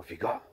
Vou ficar.